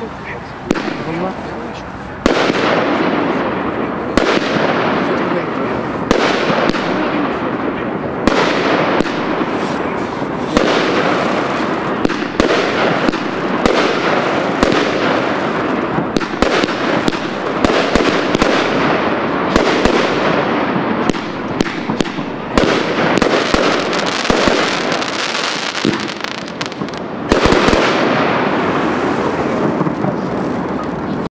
飲みま